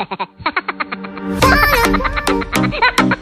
Ha ha ha ha!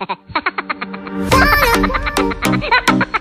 ha ha ha